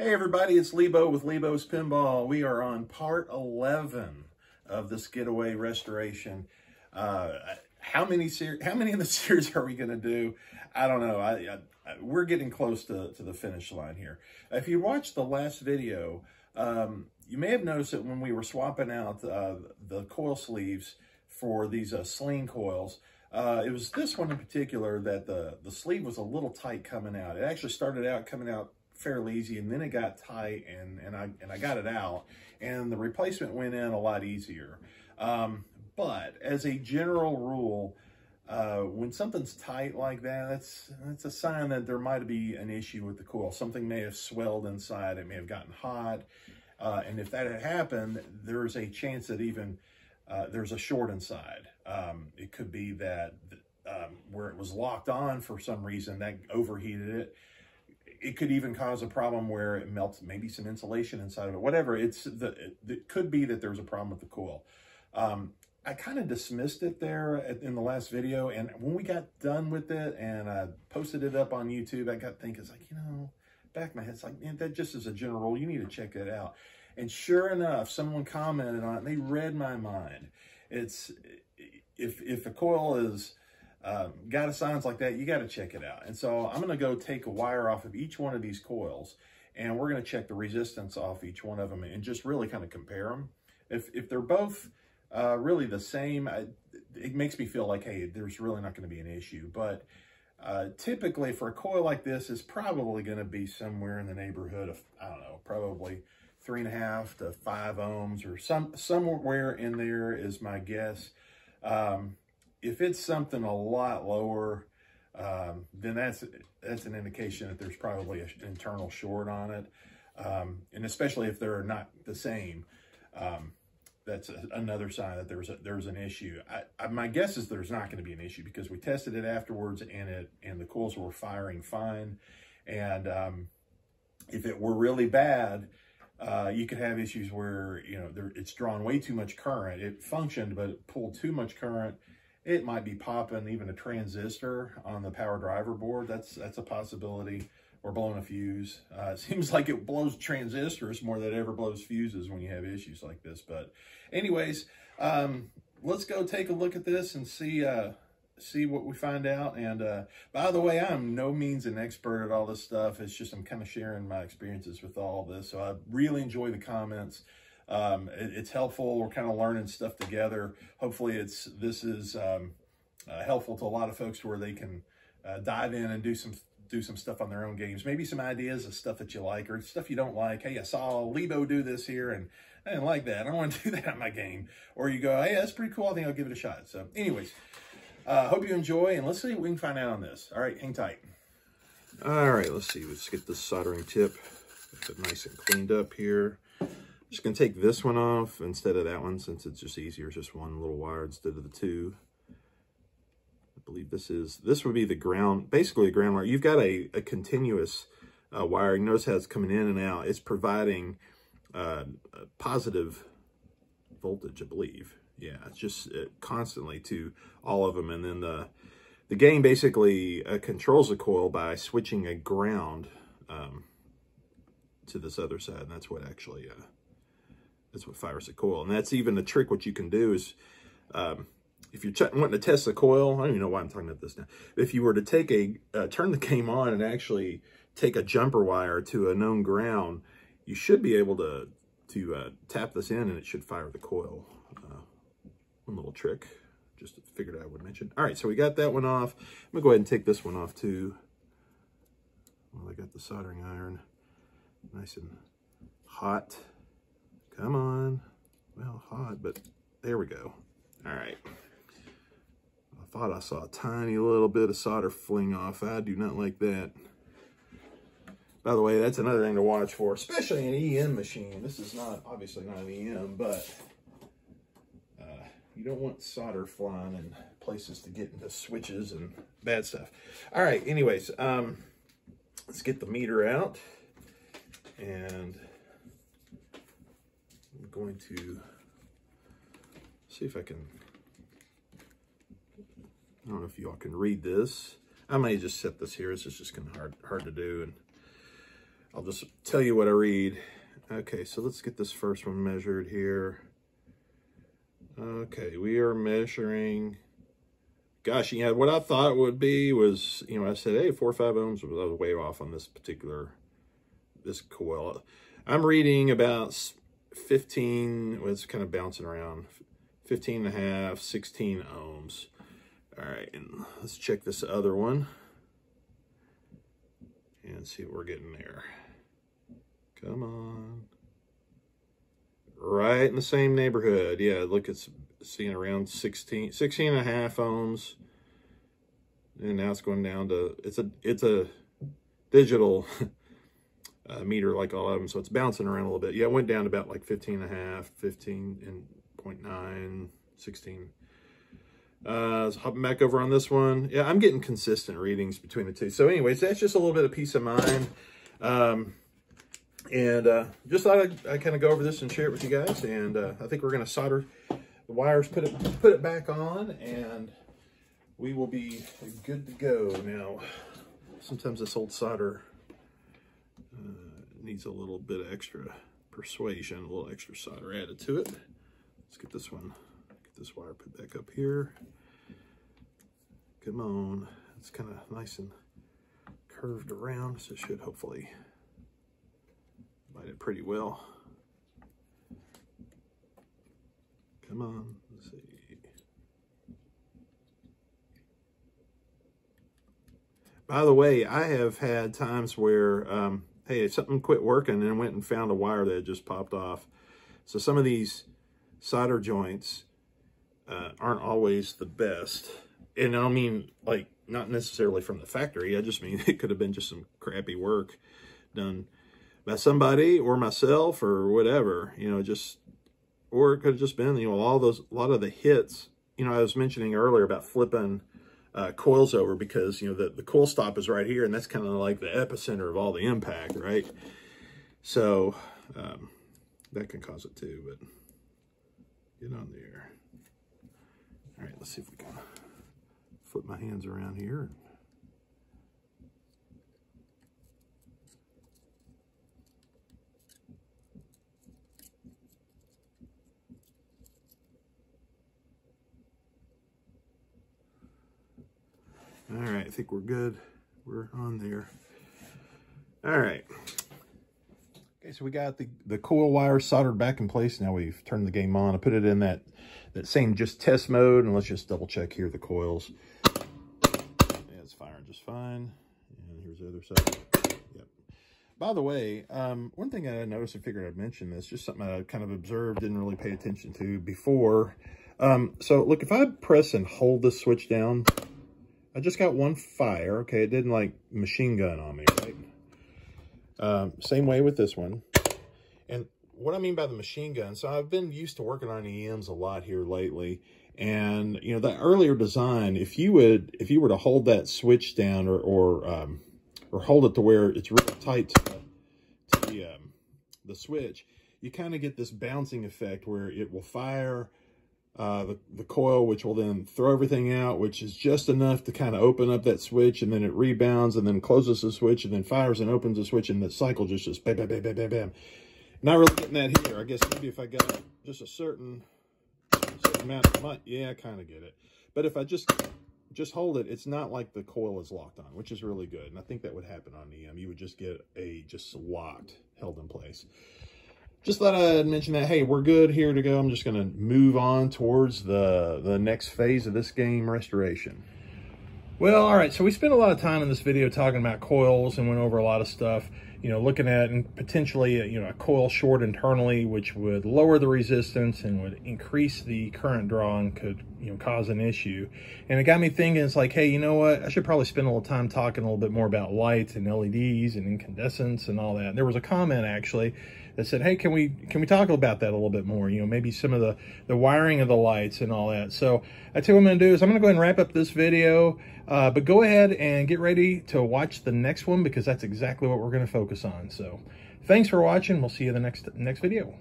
Hey everybody, it's Leebo with Leebo's Pinball. We are on part 11 of this getaway restoration. Uh, how many how many in the series are we going to do? I don't know. I, I, we're getting close to, to the finish line here. If you watched the last video, um, you may have noticed that when we were swapping out uh, the coil sleeves for these uh, sling coils, uh, it was this one in particular that the, the sleeve was a little tight coming out. It actually started out coming out fairly easy and then it got tight and, and, I, and I got it out and the replacement went in a lot easier. Um, but as a general rule, uh, when something's tight like that, that's, that's a sign that there might be an issue with the coil. Something may have swelled inside, it may have gotten hot. Uh, and if that had happened, there's a chance that even uh, there's a short inside. Um, it could be that um, where it was locked on for some reason, that overheated it it could even cause a problem where it melts maybe some insulation inside of it, whatever. It's the, it, it could be that there's a problem with the coil. Um, I kind of dismissed it there in the last video. And when we got done with it and I posted it up on YouTube, I got thinking, it's like, you know, back my head, it's like, man, that just is a general rule. You need to check that out. And sure enough, someone commented on it they read my mind. It's, if, if a coil is, um, got a signs like that, you got to check it out. And so I'm going to go take a wire off of each one of these coils and we're going to check the resistance off each one of them and just really kind of compare them. If, if they're both uh, really the same, I, it makes me feel like, hey, there's really not going to be an issue. But uh, typically for a coil like this, is probably going to be somewhere in the neighborhood of, I don't know, probably three and a half to five ohms or some somewhere in there is my guess. Um, if it's something a lot lower, um, then that's that's an indication that there's probably an internal short on it. Um, and especially if they're not the same, um, that's a, another sign that there's a, there's an issue. I, I, my guess is there's not going to be an issue because we tested it afterwards and it and the coils were firing fine. And um, if it were really bad, uh, you could have issues where you know there, it's drawn way too much current. It functioned, but it pulled too much current it might be popping even a transistor on the power driver board. That's that's a possibility. Or blowing a fuse. Uh, it seems like it blows transistors more than it ever blows fuses when you have issues like this. But anyways, um, let's go take a look at this and see uh, see what we find out. And uh, by the way, I'm no means an expert at all this stuff. It's just I'm kind of sharing my experiences with all this. So I really enjoy the comments. Um, it, it's helpful. We're kind of learning stuff together. Hopefully it's this is um, uh, helpful to a lot of folks where they can uh, dive in and do some do some stuff on their own games. Maybe some ideas of stuff that you like or stuff you don't like. Hey, I saw Leebo do this here and I didn't like that. I don't want to do that on my game. Or you go, hey, that's pretty cool. I think I'll give it a shot. So anyways, uh, hope you enjoy and let's see what we can find out on this. All right, hang tight. All right, let's see. Let's get this soldering tip nice and cleaned up here just going to take this one off instead of that one since it's just easier. It's just one little wire instead of the two. I believe this is, this would be the ground, basically a ground wire. You've got a, a continuous uh, wiring. Notice how it's coming in and out. It's providing uh, positive voltage, I believe. Yeah, it's just uh, constantly to all of them. And then the, the game basically uh, controls the coil by switching a ground um, to this other side. And that's what actually uh, that's what fires the coil. And that's even a trick. What you can do is, um, if you're wanting to test the coil, I don't even know why I'm talking about this now. If you were to take a, uh, turn the game on and actually take a jumper wire to a known ground, you should be able to, to uh, tap this in and it should fire the coil. Uh, one little trick, just figured I would mention. All right, so we got that one off. I'm gonna go ahead and take this one off too. Well, I got the soldering iron nice and hot. Come on. Well, hot, but there we go. All right. I thought I saw a tiny little bit of solder fling off. I do not like that. By the way, that's another thing to watch for, especially an EM machine. This is not, obviously not an EM, but uh, you don't want solder flying in places to get into switches and bad stuff. All right, anyways, um, let's get the meter out. And going to see if I can, I don't know if you all can read this. I may just set this here. It's just kind of hard, hard to do. And I'll just tell you what I read. Okay, so let's get this first one measured here. Okay, we are measuring, gosh, you yeah, what I thought would be was, you know, I said, hey, four or five ohms, I was way off on this particular, this coil. I'm reading about 15, well, it's kind of bouncing around, 15 and a half, 16 ohms. All right, and let's check this other one and see what we're getting there. Come on. Right in the same neighborhood. Yeah, look, it's seeing around 16, 16 and a half ohms. And now it's going down to, it's a, it's a digital uh, meter like all of them. So it's bouncing around a little bit. Yeah, it went down to about like 15 and a half, 15 and 0.9, 16. Uh, so hopping back over on this one. Yeah, I'm getting consistent readings between the two. So anyways, that's just a little bit of peace of mind. Um, and uh, just thought I'd, I'd kind of go over this and share it with you guys. And uh, I think we're going to solder the wires, put it put it back on, and we will be good to go. Now, sometimes this old solder needs a little bit of extra persuasion, a little extra solder added to it. Let's get this one, get this wire put back up here. Come on, it's kind of nice and curved around, so it should hopefully bite it pretty well. Come on, let's see. By the way, I have had times where, um, hey, something quit working and went and found a wire that just popped off. So some of these solder joints uh, aren't always the best. And I don't mean like not necessarily from the factory. I just mean it could have been just some crappy work done by somebody or myself or whatever, you know, just, or it could have just been, you know, all those, a lot of the hits, you know, I was mentioning earlier about flipping uh, coils over because, you know, the, the coil stop is right here and that's kind of like the epicenter of all the impact, right? So, um, that can cause it too, but get on there. All right, let's see if we can flip my hands around here. All right, I think we're good. We're on there. All right. Okay, so we got the, the coil wire soldered back in place. Now we've turned the game on. I put it in that, that same just test mode, and let's just double check here the coils. Yeah, it's firing just fine. And here's the other side. Yep. By the way, um, one thing I noticed, I figured I'd mention this, just something I kind of observed, didn't really pay attention to before. Um, so look, if I press and hold this switch down, I just got one fire. Okay, it didn't like machine gun on me, right? Um, same way with this one. And what I mean by the machine gun, so I've been used to working on EMs a lot here lately. And, you know, the earlier design, if you would, if you were to hold that switch down or, or, um, or hold it to where it's really tight to, to the, um, the switch, you kind of get this bouncing effect where it will fire uh, the, the coil, which will then throw everything out, which is just enough to kind of open up that switch, and then it rebounds, and then closes the switch, and then fires and opens the switch, and the cycle just just bam, bam, bam, bam, bam, bam. Not really getting that here. I guess maybe if I got just a certain, certain amount of money, yeah, I kind of get it. But if I just just hold it, it's not like the coil is locked on, which is really good. And I think that would happen on EM. You would just get a just locked, held in place just thought I'd mention that, hey, we're good here to go. I'm just going to move on towards the, the next phase of this game, restoration. Well, all right, so we spent a lot of time in this video talking about coils and went over a lot of stuff, you know, looking at and potentially, you know, a coil short internally, which would lower the resistance and would increase the current draw and could, you know, cause an issue. And it got me thinking, it's like, hey, you know what? I should probably spend a little time talking a little bit more about lights and LEDs and incandescents and all that. And there was a comment actually that said, hey, can we can we talk about that a little bit more? You know, maybe some of the, the wiring of the lights and all that. So I tell you what I'm going to do is I'm going to go ahead and wrap up this video. Uh, but go ahead and get ready to watch the next one because that's exactly what we're going to focus on. So thanks for watching. We'll see you in the next next video.